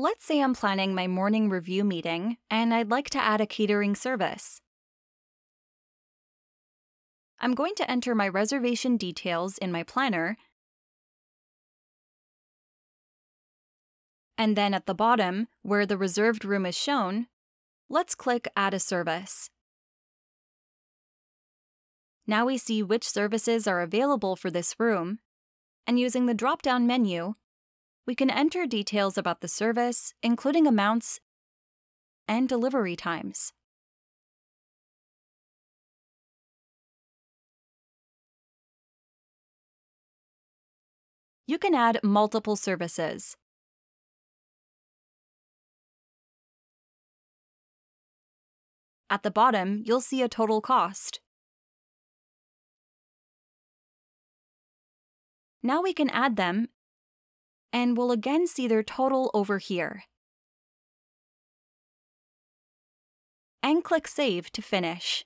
Let's say I'm planning my morning review meeting and I'd like to add a catering service. I'm going to enter my reservation details in my planner, and then at the bottom, where the reserved room is shown, let's click Add a Service. Now we see which services are available for this room, and using the drop down menu, we can enter details about the service, including amounts and delivery times. You can add multiple services. At the bottom, you'll see a total cost. Now we can add them, and we'll again see their total over here. And click Save to finish.